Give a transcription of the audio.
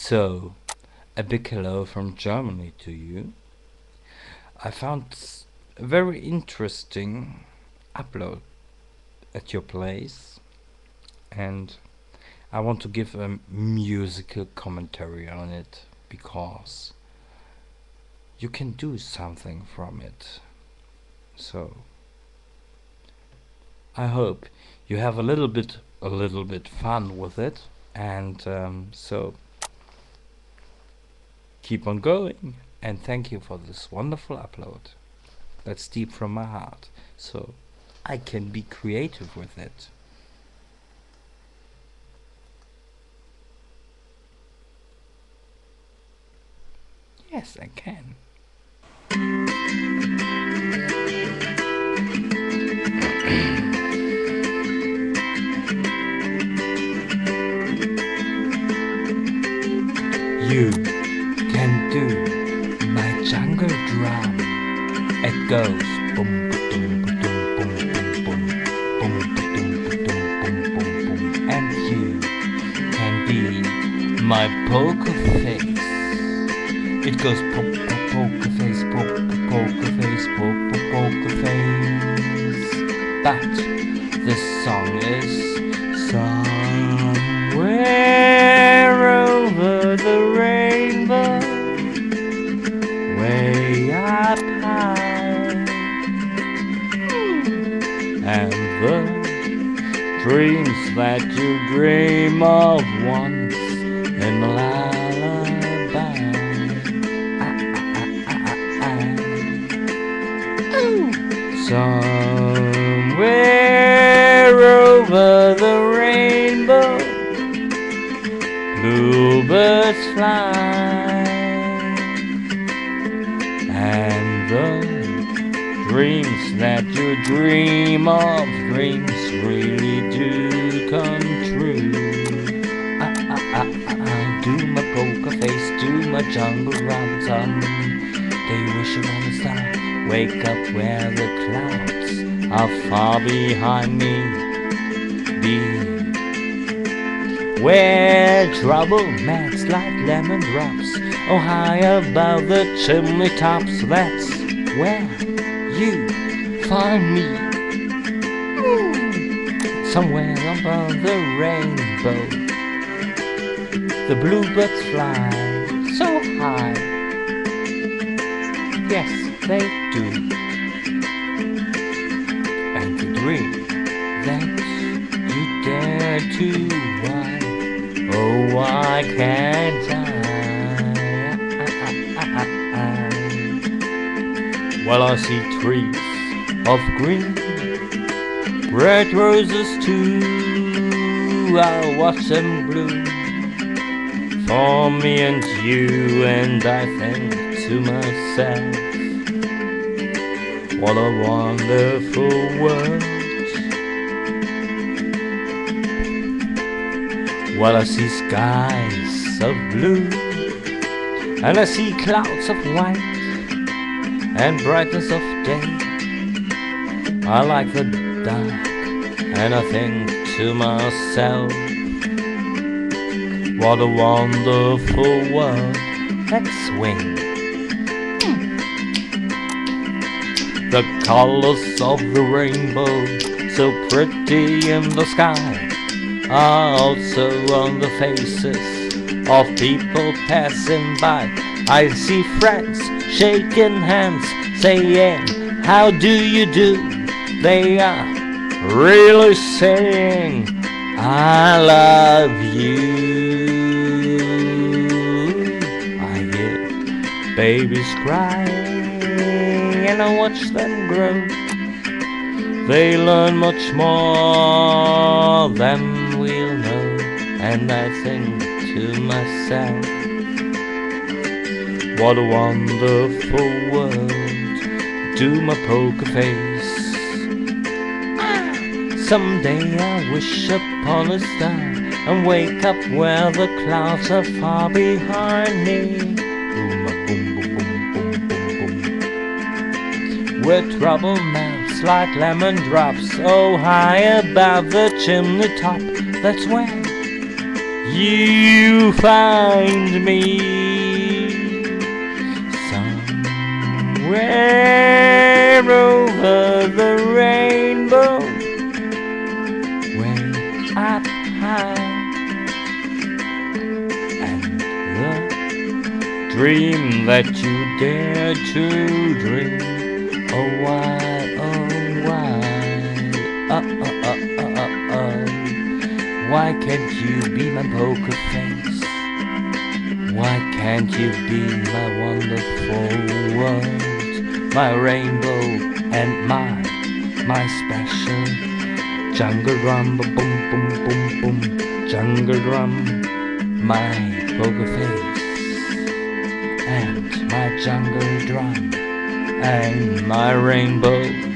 So, a big hello from Germany to you. I found a very interesting upload at your place, and I want to give a musical commentary on it because you can do something from it. So, I hope you have a little bit, a little bit fun with it, and um, so keep on going. And thank you for this wonderful upload. That's deep from my heart. So I can be creative with it. Yes, I can. Goes boom, and you can be my poker face. It goes po- po- poker face, po- po- poker face, po- po- poker face. But dreams that you dream of once in a lullaby. Somewhere over the rainbow, bluebirds fly, and the dreams that you dream of, dreams really do come true. I, I, I, I do my poker face, do my jungle run, they wish upon a star, wake up where the clouds are far behind me. Be where trouble melts like lemon drops, oh high above the chimney tops. That's where you find me. Somewhere above the rainbow, the bluebirds fly so high. Yes, they do. And the dream that you dare to why, oh why can't I? Well, I see trees of green, red roses too. I'll watch them bloom for me and you, and I think to myself, what a wonderful world. Well, I see skies of blue, and I see clouds of white, and brightness of day. I like the dark, and I think to myself, what a wonderful world. Let's swing. The colors of the rainbow, so pretty in the sky, are also on the faces of people passing by. I see friends shaking hands, saying, How do you do? They are really saying, I love you. I hear babies cry and I watch them grow. They learn much more than we'll know, and I think to myself, what a wonderful world. Do my poker face. Someday I'll wish upon a star and wake up where the clouds are far behind me. Boom, boom, boom. Where trouble melts like lemon drops, oh high above the chimney top. That's where you find me somewhere over the dream that you dare to dream. Oh why, oh why, uh uh uh uh uh uh. Why can't you be my poker face? Why can't you be my wonderful world, my rainbow and my my special jungle drum, boom boom boom boom jungle drum, my poker face and my jungle drum and my rainbow